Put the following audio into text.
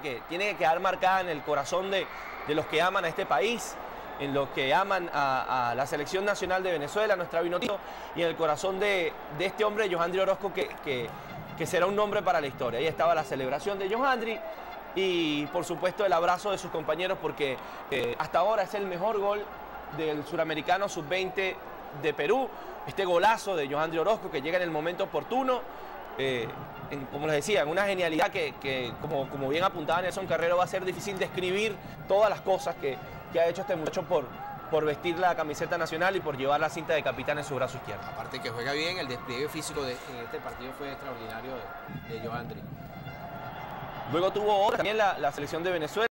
que tiene que quedar marcada en el corazón de, de los que aman a este país, en los que aman a, la selección nacional de Venezuela, nuestra vinotito, y en el corazón de, de este hombre, Johandri Orozco, que, que, que será un nombre para la historia. Ahí estaba la celebración de Johandri y por supuesto el abrazo de sus compañeros porque eh, hasta ahora es el mejor gol del suramericano sub-20 de Perú. Este golazo de Johandri Orozco que llega en el momento oportuno. Eh, en- como les decía, en una genialidad que, que, como, como bien apuntaba Nelson Carrero, va a ser difícil describir todas las cosas que, que ha hecho este muchacho por, por vestir la camiseta nacional y por llevar la cinta de capitán en su brazo izquierdo. Aparte que juega bien, el despliegue físico de, en este partido fue extraordinario de, de Joandri. Luego tuvo otra también la, la selección de Venezuela.